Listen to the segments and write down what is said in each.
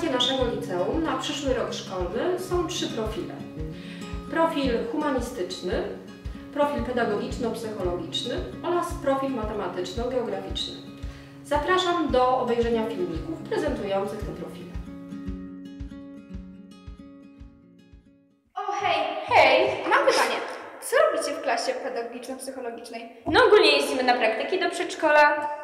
ofercie naszego liceum na przyszły rok szkolny są trzy profile. Profil humanistyczny, profil pedagogiczno-psychologiczny oraz profil matematyczno-geograficzny. Zapraszam do obejrzenia filmików prezentujących te profile. O hej! Hej! Mam pytanie. Co robicie w klasie pedagogiczno-psychologicznej? No ogólnie jeździmy na praktyki do przedszkola.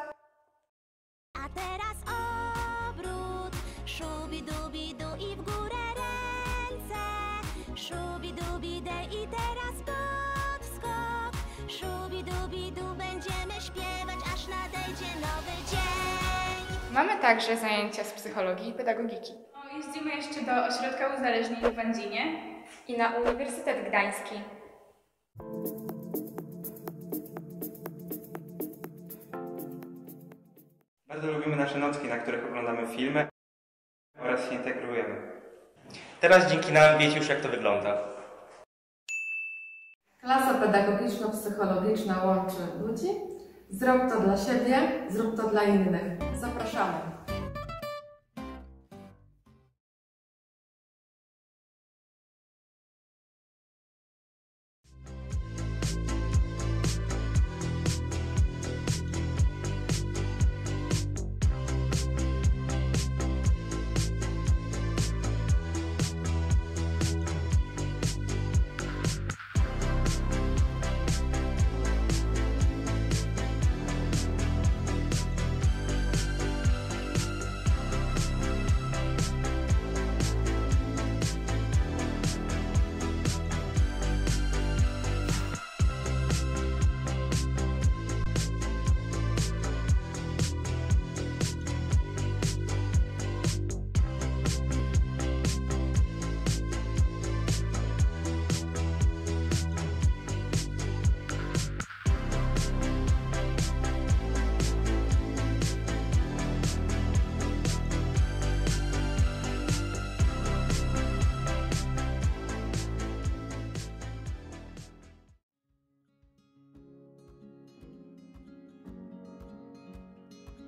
Będziemy śpiewać, aż nadejdzie nowy dzień. Mamy także zajęcia z psychologii i pedagogiki. No, Jeździmy jeszcze do ośrodka uzależnień w Wandzinie. I na Uniwersytet Gdański. Bardzo lubimy nasze nocki, na których oglądamy filmy oraz się integrujemy. Teraz dzięki nam wiecie już jak to wygląda. Klasa pedagogiczno-psychologiczna łączy ludzi. Zrób to dla siebie, zrób to dla innych. Zapraszamy.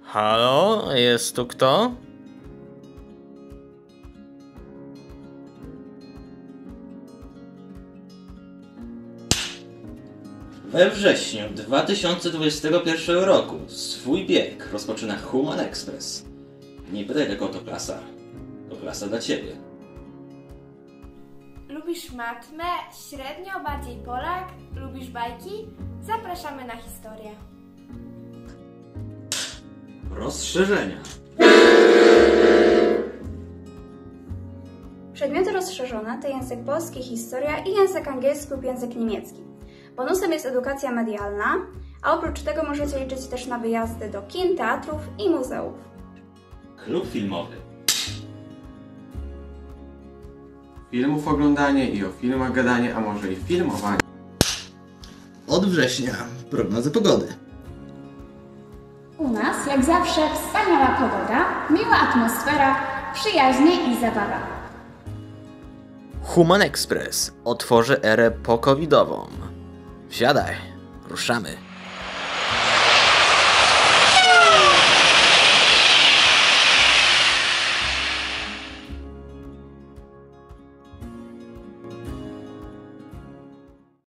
Halo, jest tu kto? We wrześniu 2021 roku swój bieg rozpoczyna Human Express. Nie pytaj tylko to klasa. To klasa dla Ciebie. Lubisz matmę? Średnio, bardziej Polak? Lubisz bajki? Zapraszamy na historię. Rozszerzenia. Przedmioty rozszerzone to język polski, historia i język angielski lub język niemiecki. Bonusem jest edukacja medialna, a oprócz tego możecie liczyć też na wyjazdy do kin, teatrów i muzeów. Klub filmowy. Filmów oglądanie i o filmach gadanie, a może i filmowanie. Od września prognozy pogody. U nas, jak zawsze, wspaniała pogoda, miła atmosfera, przyjaźnie i zabawa. Human Express otworzy erę pokowidową. Wsiadaj, ruszamy.